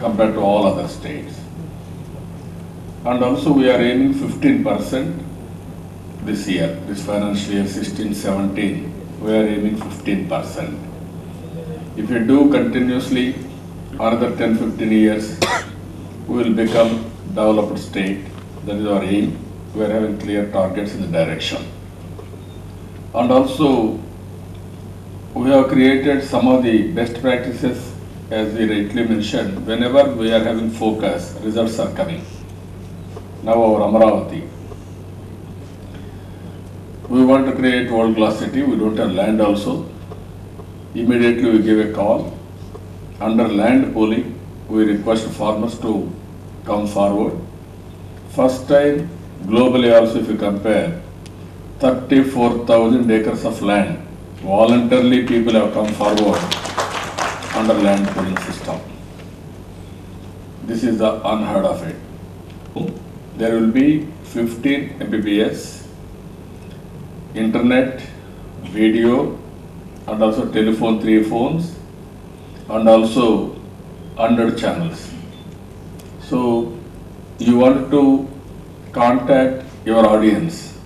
compared to all other states. And also we are aiming fifteen percent this year, this financial year 16-17. we are aiming fifteen percent. If you do continuously another 10-15 years, we will become developed state. That is our aim. We are having clear targets in the direction. And also, we have created some of the best practices, as we rightly mentioned, whenever we are having focus, results are coming. Now our Amaravati. We want to create world-class city, we don't have land also. Immediately we give a call. Under land pooling, we request farmers to come forward. First time globally also if you compare, thirty-four thousand acres of land, voluntarily people have come forward under land pooling system. This is the unheard of it. There will be fifteen Mbps, internet, video, and also telephone, three phones, and also hundred channels. So you want to contact your audience.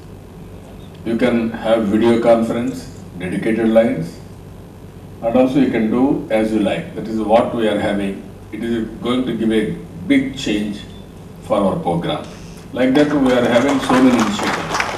You can have video conference, dedicated lines, and also you can do as you like. That is what we are having. It is going to give a big change for our program. Like that, we are having so many initiatives.